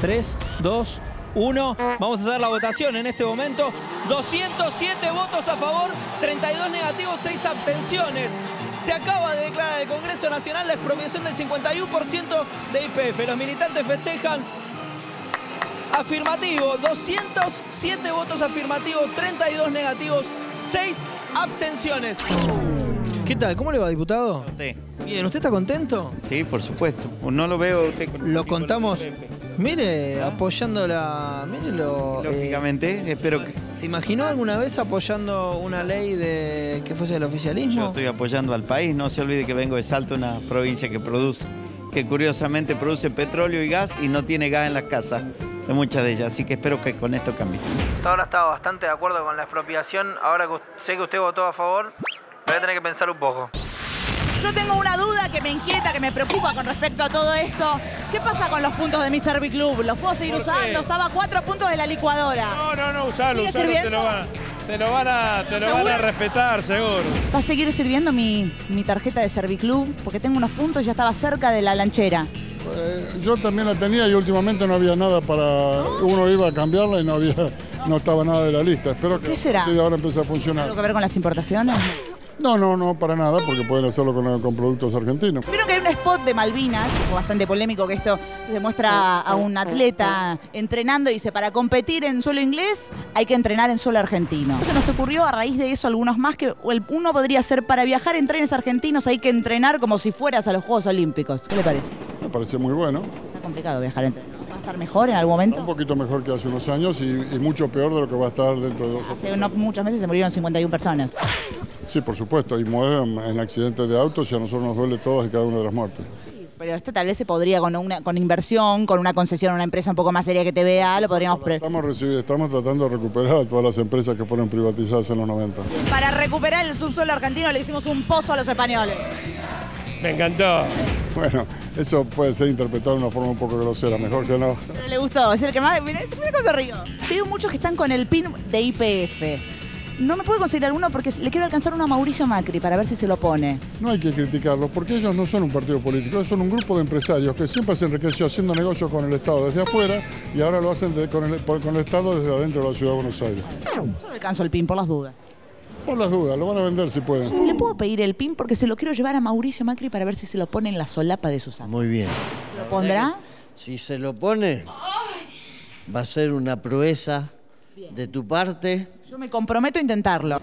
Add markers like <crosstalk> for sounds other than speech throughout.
3, 2, 1. Vamos a hacer la votación en este momento. 207 votos a favor, 32 negativos, 6 abstenciones. Se acaba de declarar el Congreso Nacional la expropiación del 51% de IPF. Los militantes festejan afirmativo, 207 votos afirmativos, 32 negativos, 6 abstenciones. ¿Qué tal? ¿Cómo le va, diputado? Usted. Bien, ¿usted está contento? Sí, por supuesto. No lo veo usted con- Lo con- contamos. con- Mire, apoyando la. Mírelo. eh, Lógicamente, espero que. ¿Se imaginó alguna vez apoyando una ley de que fuese el Yo oficialismo? estoy apoyando al país. No se olvide que vengo de Salta, una provincia que produce, que curiosamente produce petróleo y gas y no tiene gas en las casas, de muchas de ellas. Así que espero que con esto cambie. Hasta ahora estaba bastante de acuerdo con la expropiación. Ahora que sé que usted votó a favor, voy a tener que pensar un poco. Yo tengo una duda que me inquieta, que me preocupa con respecto a todo esto. ¿Qué pasa con los puntos de mi Serviclub? ¿Los puedo seguir usando? Estaba a cuatro puntos de la licuadora. No, no, no, usalo, ¿Sigue usalo, te lo van, te lo van a, te lo van a respetar, seguro. ¿Va a seguir sirviendo mi, mi tarjeta de Serviclub? Porque tengo unos puntos y ya estaba cerca de la lanchera. Eh, yo también la tenía y últimamente no había nada para. Uno iba a cambiarla y no había, no estaba nada de la lista. Espero que ¿Qué será? ahora empiece a funcionar. ¿Algo que ver con las importaciones? No, no, no, para nada, porque pueden hacerlo con, con productos argentinos. Vieron que hay un spot de Malvinas, bastante polémico, que esto se muestra a un atleta entrenando y dice, para competir en suelo inglés hay que entrenar en suelo argentino. Se nos ocurrió a raíz de eso algunos más que uno podría ser para viajar en trenes argentinos hay que entrenar como si fueras a los Juegos Olímpicos. ¿Qué le parece? Me parece muy bueno. Está complicado viajar en tren. ¿no? ¿Va a estar mejor en algún Un momento? poquito mejor que hace unos años y, y mucho peor de lo que va a estar dentro de dos o Hace años. muchos meses se murieron 51 personas. Sí, por supuesto. Y mueren en accidentes de autos y a nosotros nos duele todas y cada una de las muertes. Pero este tal vez se podría con una con inversión, con una concesión a una empresa un poco más seria que TVA, lo podríamos... Estamos, recibi- estamos tratando de recuperar a todas las empresas que fueron privatizadas en los 90. Para recuperar el subsuelo argentino le hicimos un pozo a los españoles. Me encantó. Bueno, eso puede ser interpretado de una forma un poco grosera, mejor que no. Pero le gustó, es el que más. Mira, mira cómo se río. Veo muchos que están con el pin de IPF. No me puedo conseguir alguno porque le quiero alcanzar uno a Mauricio Macri para ver si se lo pone. No hay que criticarlos porque ellos no son un partido político, ellos son un grupo de empresarios que siempre se enriqueció haciendo negocios con el Estado desde afuera y ahora lo hacen de- con, el, por- con el Estado desde adentro de la ciudad de Buenos Aires. Yo le alcanzo el pin por las dudas. Por las dudas, lo van a vender si pueden. Le puedo pedir el pin porque se lo quiero llevar a Mauricio Macri para ver si se lo pone en la solapa de Susana. Muy bien. ¿Se lo pondrá? Si se lo pone, va a ser una proeza de tu parte. Yo me comprometo a intentarlo.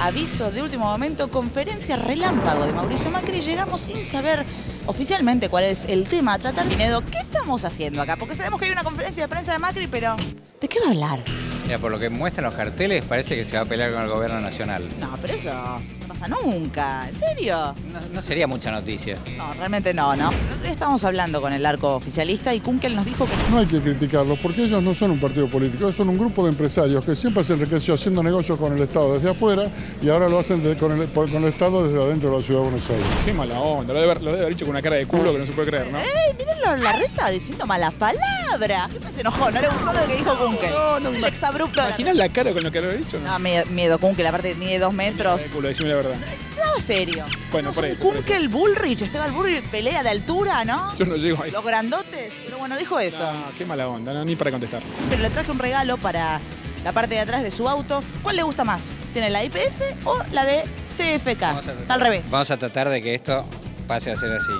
Aviso de último momento, conferencia relámpago de Mauricio Macri. Llegamos sin saber oficialmente cuál es el tema a tratar. Pinedo, ¿qué estamos haciendo acá? Porque sabemos que hay una conferencia de prensa de Macri, pero ¿de qué va a hablar? Mira, por lo que muestran los carteles, parece que se va a pelear con el gobierno nacional. No, pero eso no pasa nunca. ¿En serio? No, no sería mucha noticia. No, realmente no, ¿no? Estábamos hablando con el arco oficialista y Kunkel nos dijo que No hay que criticarlos porque ellos no son un partido político, ellos son un grupo de empresarios que siempre se enriqueció haciendo negocios con el Estado desde afuera y ahora lo hacen de- con, el, por- con el Estado desde adentro de la ciudad de Buenos Aires. Qué mala onda, lo debe, haber- lo debe haber dicho con una cara de culo que no se puede creer, ¿no? ¡Ey, miren la, la reta diciendo malas palabras! ¿Qué se enojó? ¿No le gustó lo que dijo Kunkel? No, no, el exabrupto. De la- Imaginas la cara con lo que lo he dicho, ¿no? No, miedo, miedo Kunkel, aparte mide dos metros. culo, decime la verdad. Estaba serio. Bueno, por eso, Kunkel Bullrich, Esteban Bullrich, pelea de altura, ¿no? Yo no llego ahí. Los grandotes. Pero bueno, dijo eso. No, qué mala onda, no, ni para contestar. Pero le traje un regalo para la parte de atrás de su auto. ¿Cuál le gusta más? ¿Tiene la IPF o la de CFK? Vamos a Está al revés. Vamos a tratar de que esto pase a ser así.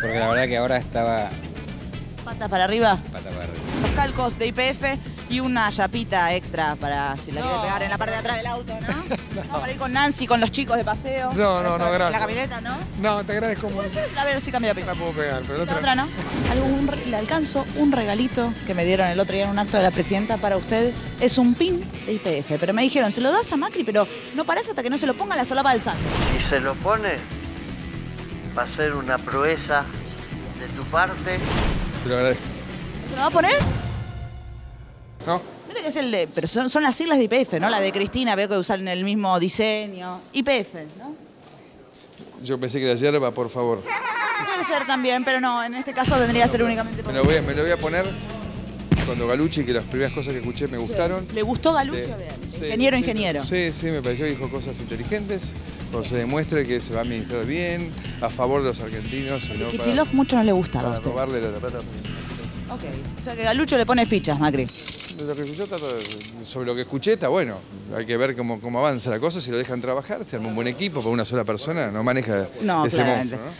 Porque la verdad que ahora estaba Patas para arriba. pata para arriba. Los calcos de IPF y una chapita extra para si la quiere pegar en la parte de atrás del auto, ¿no? <laughs> No, para ir con Nancy, con los chicos de paseo. No, no, no, En gracias. La camioneta, ¿no? No, te agradezco mucho. A ver si cambia de La puedo pegar, pero La otra otra no. Algún le alcanzo un regalito que me dieron el otro día en un acto de la presidenta para usted. Es un pin de IPF. Pero me dijeron, se lo das a Macri, pero no parás hasta que no se lo ponga en la solapa del saco. Si se lo pone, va a ser una proeza de tu parte. Te lo agradezco. ¿Se lo va a poner? ¿No? Mira que es el de. Pero son, son las siglas de IPF, ¿no? La de Cristina, veo que usan el mismo diseño. IPF, ¿no? Yo pensé que era yerba, por favor. Puede ser también, pero no, en este caso vendría a ser únicamente por. Me lo voy a, me lo voy a poner cuando Galucci, que las primeras cosas que escuché me gustaron. ¿Le gustó Galucci? De- A ver, ingeniero, sí, ingeniero. Sí, sí, me pareció que dijo cosas inteligentes. Cuando se demuestre que se va a administrar bien, a favor de los argentinos y no para, Kichilov mucho no le gustaba a usted. robarle la plata. Ok. O sea que Galucho le pone fichas, Macri. De lo que yo trato de- sobre lo que escuché está bueno. Hay que ver cómo, cómo avanza la cosa, si lo dejan trabajar, si arma un buen equipo, para una sola persona no maneja No, ese monstruo. ¿no?